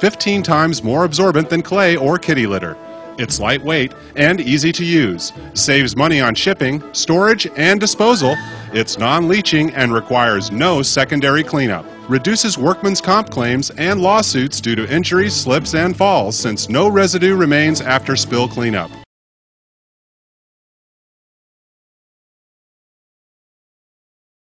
15 times more absorbent than clay or kitty litter. It's lightweight and easy to use, saves money on shipping, storage, and disposal. It's non leaching and requires no secondary cleanup. Reduces workman's comp claims and lawsuits due to injuries, slips, and falls since no residue remains after spill cleanup.